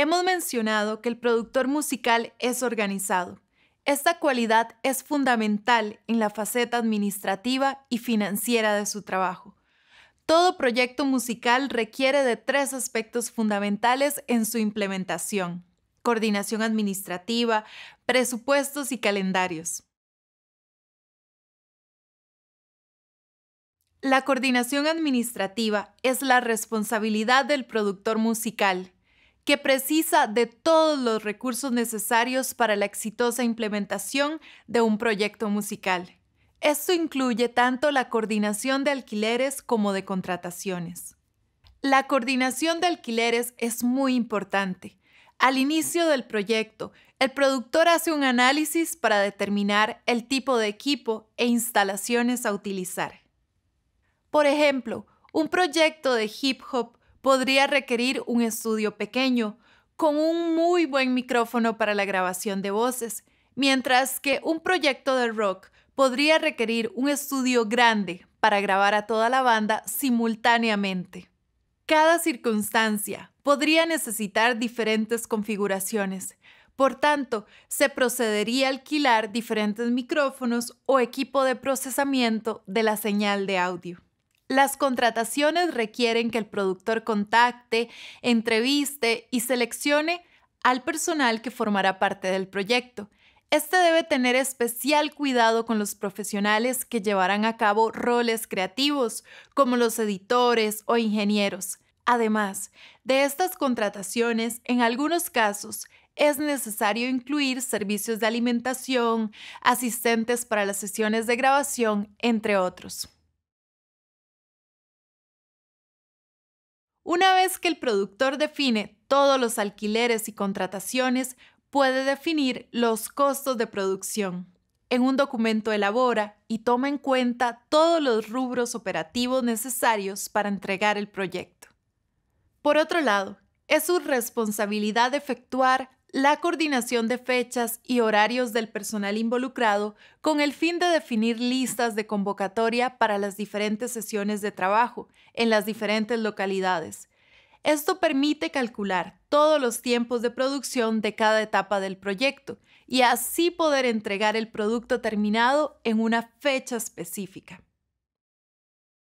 Hemos mencionado que el productor musical es organizado. Esta cualidad es fundamental en la faceta administrativa y financiera de su trabajo. Todo proyecto musical requiere de tres aspectos fundamentales en su implementación. Coordinación administrativa, presupuestos y calendarios. La coordinación administrativa es la responsabilidad del productor musical que precisa de todos los recursos necesarios para la exitosa implementación de un proyecto musical. Esto incluye tanto la coordinación de alquileres como de contrataciones. La coordinación de alquileres es muy importante. Al inicio del proyecto, el productor hace un análisis para determinar el tipo de equipo e instalaciones a utilizar. Por ejemplo, un proyecto de hip hop podría requerir un estudio pequeño, con un muy buen micrófono para la grabación de voces, mientras que un proyecto de rock podría requerir un estudio grande para grabar a toda la banda simultáneamente. Cada circunstancia podría necesitar diferentes configuraciones, por tanto, se procedería a alquilar diferentes micrófonos o equipo de procesamiento de la señal de audio. Las contrataciones requieren que el productor contacte, entreviste y seleccione al personal que formará parte del proyecto. Este debe tener especial cuidado con los profesionales que llevarán a cabo roles creativos, como los editores o ingenieros. Además de estas contrataciones, en algunos casos es necesario incluir servicios de alimentación, asistentes para las sesiones de grabación, entre otros. Una vez que el productor define todos los alquileres y contrataciones, puede definir los costos de producción. En un documento elabora y toma en cuenta todos los rubros operativos necesarios para entregar el proyecto. Por otro lado, es su responsabilidad efectuar la coordinación de fechas y horarios del personal involucrado con el fin de definir listas de convocatoria para las diferentes sesiones de trabajo en las diferentes localidades. Esto permite calcular todos los tiempos de producción de cada etapa del proyecto y así poder entregar el producto terminado en una fecha específica.